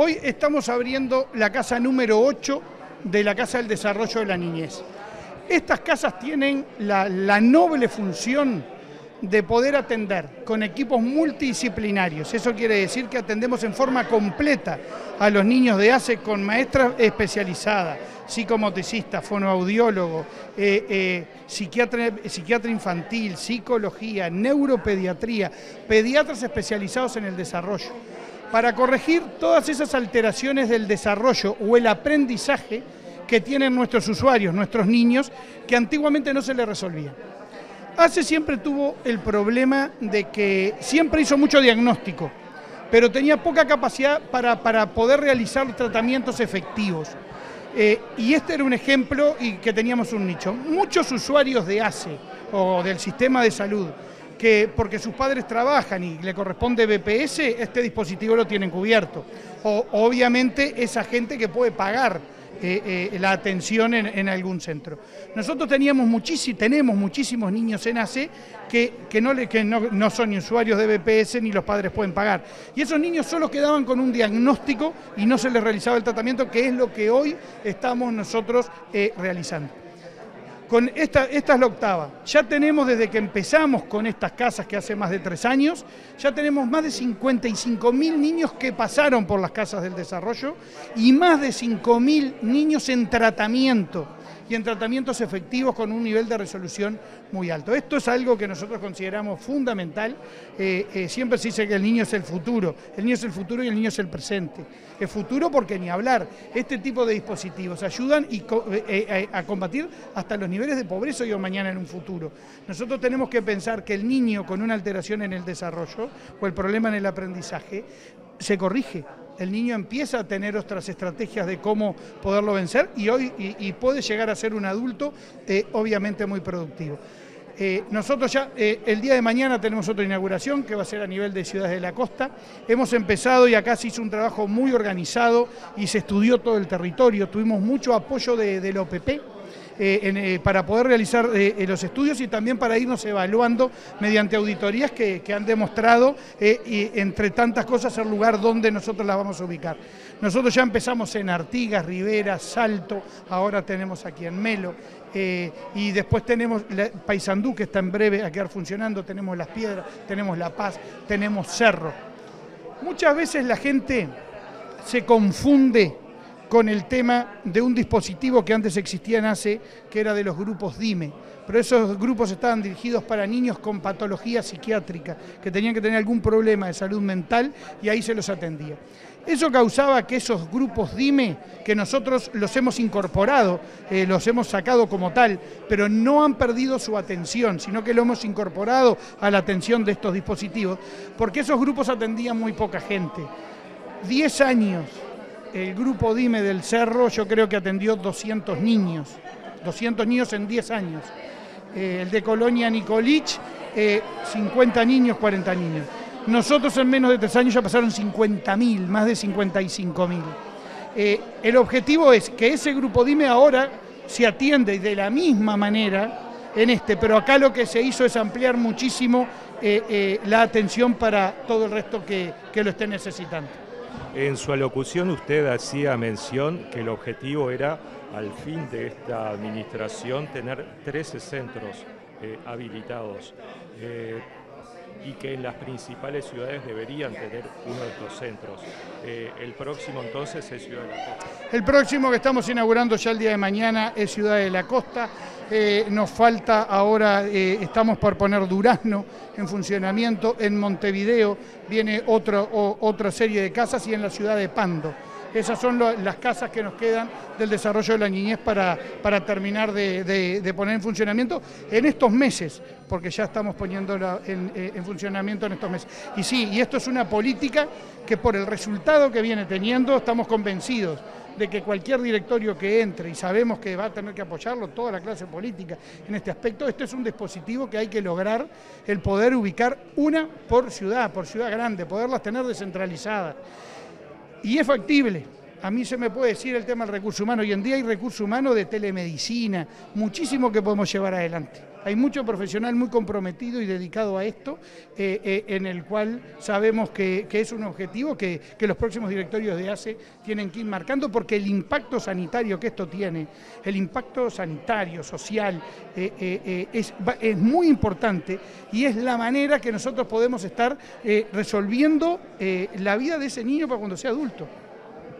Hoy estamos abriendo la casa número 8 de la Casa del Desarrollo de la Niñez. Estas casas tienen la, noble función de poder atender con equipos multidisciplinarios. Eso quiere decir que atendemos en forma completa a los niños de ACE con maestras especializadas, psicomotricista, fonoaudiólogo, eh, eh, psiquiatra, psiquiatra infantil, psicología, neuropediatría, pediatras especializados en el desarrollo, para corregir todas esas alteraciones del desarrollo o el aprendizaje que tienen nuestros usuarios, nuestros niños, que antiguamente no se les resolvían. ACE siempre tuvo el problema de que siempre hizo mucho diagnóstico, pero tenía poca capacidad para, para poder realizar tratamientos efectivos. Eh, y este era un ejemplo y que teníamos un nicho. Muchos usuarios de ACE o del sistema de salud, que porque sus padres trabajan y le corresponde BPS, este dispositivo lo tienen cubierto. O obviamente esa gente que puede pagar eh, eh, la atención en, algún centro. Nosotros teníamos muchísimos, tenemos muchísimos niños en ACE que, que, no, que no, no, son usuarios de BPS ni los padres pueden pagar. Y esos niños solo quedaban con un diagnóstico y no se les realizaba el tratamiento, que es lo que hoy estamos nosotros eh, realizando con esta, esta es la octava. Ya tenemos desde que empezamos con estas casas que hace más de tres años, ya tenemos más de 55 mil niños que pasaron por las casas del desarrollo y más de 5 mil niños en tratamiento y en tratamientos efectivos con un nivel de resolución muy alto. Esto es algo que nosotros consideramos fundamental. Eh, eh, siempre se dice que el niño es el futuro, el niño es el futuro y el niño es el presente. El futuro porque ni hablar, este tipo de dispositivos ayudan eh, a combatir hasta los niveles de pobreza hoy o mañana en un futuro. Nosotros tenemos que pensar que el niño con una alteración en el desarrollo o el problema en el aprendizaje se corrige el niño empieza a tener otras estrategias de cómo poderlo vencer y hoy y, puede llegar a ser un adulto eh, obviamente muy productivo. Eh, nosotros ya eh, el día de mañana tenemos otra inauguración que va a ser a nivel de ciudades de la costa. Hemos empezado y acá se hizo un trabajo muy organizado y se estudió todo el territorio. Tuvimos mucho apoyo de, del OPP eh, eh, para poder realizar eh, los estudios y también para irnos evaluando mediante auditorías que, han demostrado, y entre tantas cosas, el lugar donde nosotros las vamos a ubicar. Nosotros ya empezamos en Artigas, Rivera, Salto, ahora tenemos aquí en Melo, y después tenemos Paysandú, que está en breve a quedar funcionando, tenemos Las Piedras, tenemos La Paz, tenemos Cerro. Muchas veces la gente se confunde con el tema de un dispositivo que antes existía en ACE, que era de los grupos DIME. Pero esos grupos estaban dirigidos para niños con patología psiquiátrica, que tenían que tener algún problema de salud mental y ahí se los atendía. Eso causaba que esos grupos DIME, que nosotros los hemos incorporado, eh, los hemos sacado como tal, pero no han perdido su atención, sino que lo hemos incorporado a la atención de estos dispositivos, porque esos grupos atendían muy poca gente. Diez años el grupo Dime del Cerro yo creo que atendió 200 niños, 200 niños en 10 años. Eh, el de Colonia Nicolich, 50 eh, niños, 40 niños. Nosotros en menos de 3 años ya pasaron 50.000, más de 55.000. Eh, el objetivo es que ese grupo Dime ahora se atiende de la misma manera en este, pero acá lo que se hizo es ampliar muchísimo la atención para todo el resto que lo esté necesitando. En su alocución usted hacía mención que el objetivo era, al fin de esta administración, tener 13 centros eh, habilitados. Eh, y que en las principales ciudades deberían tener uno de estos centros. Eh, el próximo entonces es Ciudad de la Costa. El próximo que estamos inaugurando ya el día de mañana es Ciudad de la Costa. Eh, nos falta ahora, eh, estamos por poner Durazno en funcionamiento, en Montevideo viene otra serie de casas y en la ciudad de Pando. Esas son las casas que nos quedan del desarrollo de la niñez para, para terminar de, poner en funcionamiento en estos meses, porque ya estamos poniéndola eh, en, funcionamiento en estos meses. Y sí, y esto es una política que por el resultado que viene teniendo estamos convencidos de que cualquier directorio que entre, y sabemos que va a tener que apoyarlo toda la clase política en este aspecto, esto es un dispositivo que hay que lograr el poder ubicar una por ciudad, por ciudad grande, poderlas tener descentralizadas. Y es factible. A mí se me puede decir el tema del recurso humano. Hoy en día hay recurso humano de telemedicina, muchísimo que podemos llevar adelante. Hay mucho profesional muy comprometido y dedicado a esto, eh, eh, en el cual sabemos que, es un objetivo que, los próximos directorios de ACE tienen que ir marcando, porque el impacto sanitario que esto tiene, el impacto sanitario, social, eh, es, es, muy importante y es la manera que nosotros podemos estar resolviendo la vida de ese niño para cuando sea adulto.